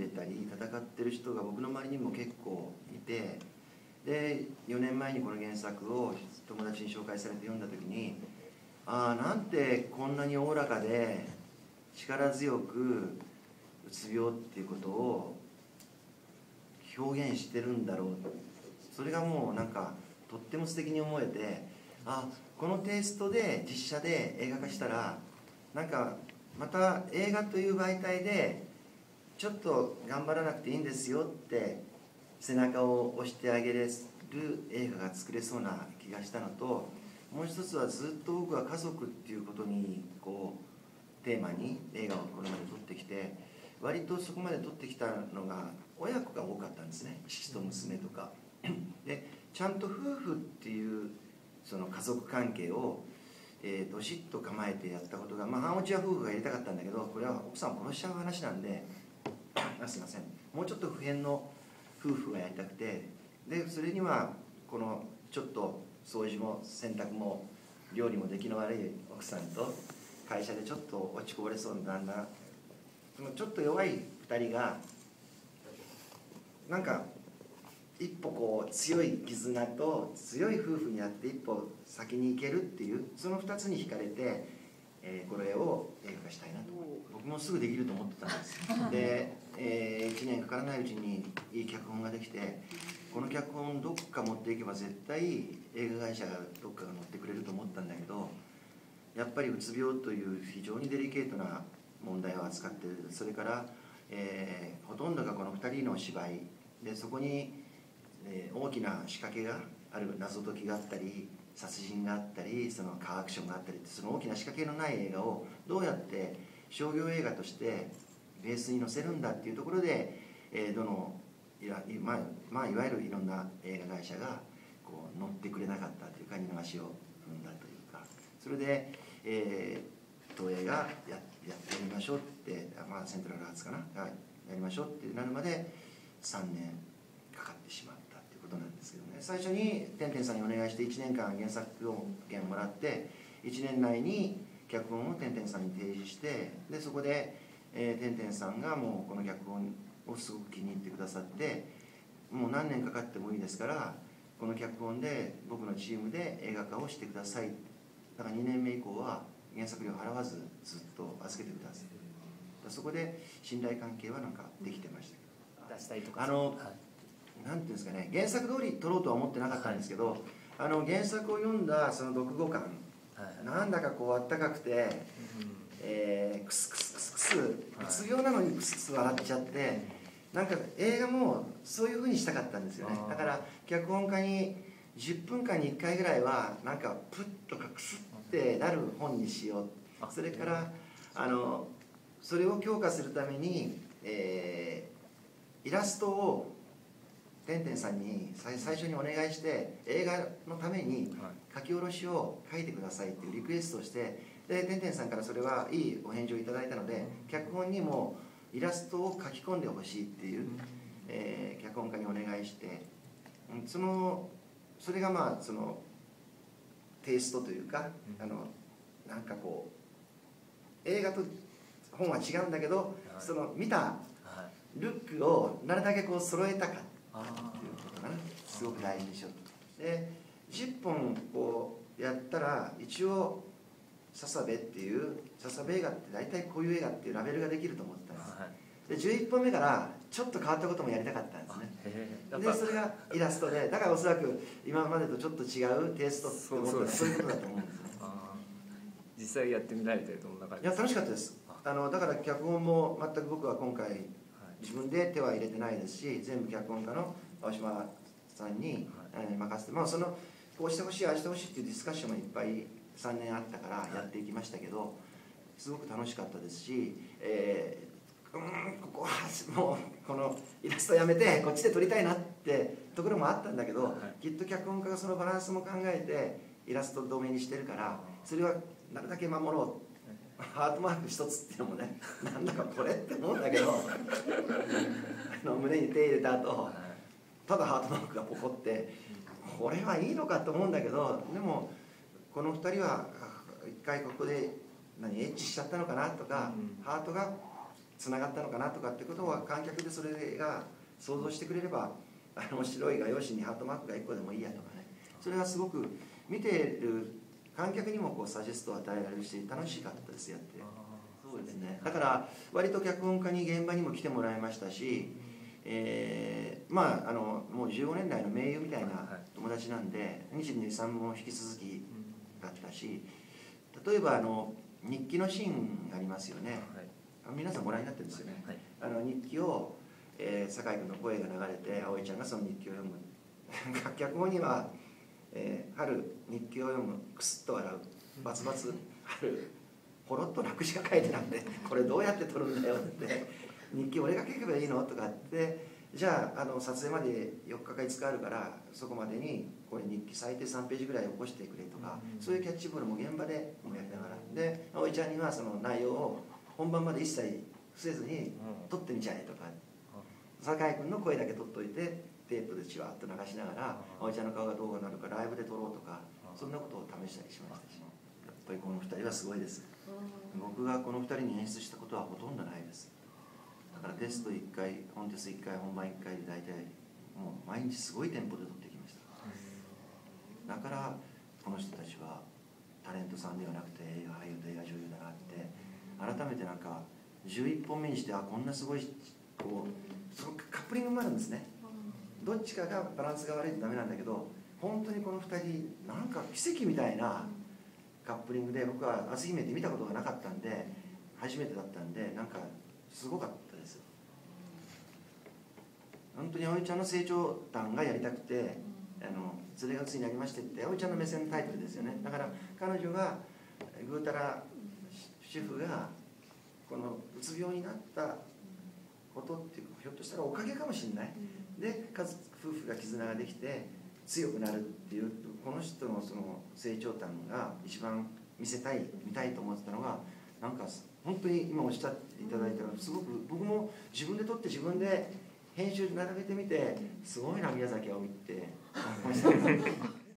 チーム出たり戦ってる人が僕の周りにも結構いてで4年前にこの原作を友達に紹介されて読んだ時にああなんてこんなにおおらかで力強くうつ病っていうことを表現してるんだろう。それがもうなんかとっても素敵に思えてあこのテイストで実写で映画化したらなんかまた映画という媒体でちょっと頑張らなくていいんですよって背中を押してあげれる映画が作れそうな気がしたのともう一つはずっと僕は家族っていうことにこうテーマに映画をこれまで撮ってきて割とそこまで撮ってきたのが親子が多かったんですね父と娘とか。でちゃんと夫婦っていうその家族関係をえー、どしっと構えてやったことが、まあ、半落ちは夫婦がやりたかったんだけどこれは奥さんを殺しちゃう話なんであす。いません。もうちょっと普遍の夫婦がやりたくてでそれにはこのちょっと掃除も洗濯も料理も出来の悪い奥さんと会社でちょっと落ちこぼれそうな旦那そのちょっと弱い2人がなんか一歩こう強い絆と強い夫婦になって一歩先に行けるっていうその2つに惹かれて、えー、これを映画化したいなと僕もすぐできると思ってたんです。で、えー、1年かからないうちにいい脚本ができてこの脚本どっか持っていけば絶対映画会社がどっかが乗ってくれると思ったんだけどやっぱりうつ病という非常にデリケートな問題を扱ってる。それから、えー、ほとんどがこの2人の芝居。でそこにえー、大きな仕掛けがある謎解きがあったり殺人があったりそのカーアクションがあったりその大きな仕掛けのない映画をどうやって商業映画としてベースに載せるんだっていうところで、えー、どのいや、まあ、まあいわゆるいろんな映画会社がこう乗ってくれなかったというか二の足を踏んだというか。それで、えー、東映がややってみましょうって、まあ、セントラルアーツかなやりましょうってなるまで3年かかってしまう。ことなんですけどね。最初にてんてんさんにお願いして1年間原作権をもらって1年内に脚本をてんてんさんに提示してでそこで、えー、てんてんさんがもうこの脚本をすごく気に入ってくださってもう何年かかってもいいですからこの脚本で僕のチームで映画化をしてください。だから2年目以降は原作料払わずずっと預けてください。そこで信頼関係はなんかできてました出したりとか。あの、はいなんていうんですかね原作通り撮ろうとは思ってなかったんですけど、はい、あの原作を読んだその読後感、はい、なんだかこうあったかくて、うん、えー、クスクスクスクス、うつ病なのにクスクス笑っちゃって、なんか映画もそういうふうにしたかったんですよね。だから脚本家に10分間に1回ぐらいはなんかプッとかクスってなる本にしよう。それからあのそれを強化するために、えー、イラストをてんてんさんに最初にお願いして映画のために書き下ろしを書いてくださいっていうリクエストをしてでてんてんさんからそれはいいお返事をいただいたので脚本にもイラストを書き込んでほしいっていう、えー、脚本家にお願いしてそのそれがまあそのテイストというかあのなんかこう映画と本は違うんだけどその見たルックをなるだけこう揃えたかった。っていうことがねすごく大事でしょで10本こうやったら一応笹部っていう笹部映画って大体こういう映画っていうラベルができると思ってたんです、はい、で11本目からちょっと変わったこともやりたかったんですね。でそれがイラストでだからおそらく今までとちょっと違うテイストって思った。らそういうことだと思うんですね。実際やってみられてどんな感じいや楽しかったです。あのだから脚本も全く僕は今回自分で手は入れてないですし全部脚本家の青島さんに、はい、任せてまあそのこうしてほしいああしてほしいっていうディスカッションもいっぱい3年あったからやっていきましたけどすごく楽しかったですし、えー、うんここはもうこのイラストやめてこっちで撮りたいなってところもあったんだけど、はい、きっと脚本家がそのバランスも考えてイラスト同盟にしてるからそれはなるだけ守ろうハートマーク一つっていうのもね なんだかこれって思うんだけど あの胸に手入れた後ただハートマークがポコってこれはいいのかと思うんだけどでもこの2人は一回ここで何エッチしちゃったのかなとか、ハートがつながったのかなとかってことは観客でそれが想像してくれればあの白い画用紙にハートマークが1個でもいいやとかね。それはすごく見てる観客にもこうサジェストを与えられるし楽しかったですやって。そうですね。だから割と脚本家に現場にも来てもらいましたし、えーまああのもう15年来の盟友みたいな友達なんで日二さんも引き続きだったし例えばあの日記のシーンありますよね、はい。あ皆さんご覧になってるんですよね、はい。あの日記を、えー、酒井君の声が流れて葵ちゃんがその日記を読む。脚本には、えー春日記を読む。クスッと笑う。バツバツ春ほろっと泣くしか書いてなくてこれどうやって撮るんだよって。日記俺が書けばいいのとかって。じゃああの撮影まで4日か5日あるからそこまでにこれ日記最低3ページぐらい起こしてくれとか、うんそういうキャッチボールも現場でもやりながらで葵ちゃんにはその内容を本番まで一切伏せずに撮ってみちゃえとか。酒井君の声だけ撮っといてテープでチワッと流しながら葵ちゃんの顔がどうなるかライブで撮ろうとかそんなことを試したりしましたし。やっぱりこの2人はすごいです。僕がこの2人に演出したことはほとんどないです。だからテスト1回本テスト1回本番1回で大体もう毎日すごいテンポで撮ってきました。だからこの人たちはタレントさんではなくて映画俳優と映画女優だなって改めてなんか11本目にしてあこんなすごいこうそのカップリングもあるんですねどっちかがバランスが悪いとダメなんだけど本当にこの2人なんか奇跡みたいなカップリングで僕は「篤姫」って見たことがなかったんで初めてだったんでなんかすごかったです本当に葵ちゃんの成長談がやりたくて「あの連れがついになりまして」って葵ちゃんの目線のタイトルですよね。だから彼女がぐうたら主婦がこのうつ病になったことっていうかひょっとしたらおかげかもしれない。で家族夫婦が絆ができて強くなるっていうこの人のその成長感が一番見せたい見たいと思ってたのがなんか本当に今おっしゃっていただいたのすごく僕も自分で撮って自分で編集で並べてみてすごいな宮崎あおいって思いました